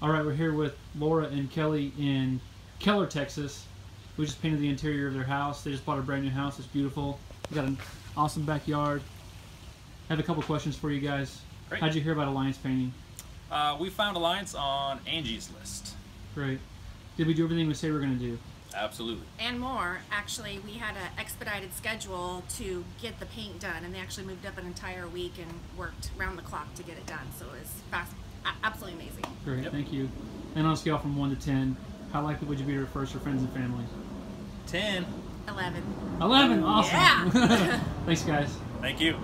All right, we're here with Laura and Kelly in Keller, Texas. We just painted the interior of their house. They just bought a brand new house. It's beautiful. We got an awesome backyard. I have a couple questions for you guys. Great. How'd you hear about Alliance Painting? Uh, we found Alliance on Angie's list. Great. Did we do everything we say we are going to do? Absolutely. and more. Actually, we had an expedited schedule to get the paint done, and they actually moved up an entire week and worked round the clock to get it done. So it was fast, a- absolutely amazing. Great, Yep. thank you. And on a scale from 1 to 10, how likely would you be to refer us to friends and family? 10. Eleven. 11! Awesome! Yeah. Thanks, guys. Thank you.